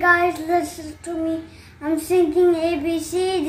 guys, listen to me. I'm singing ABC.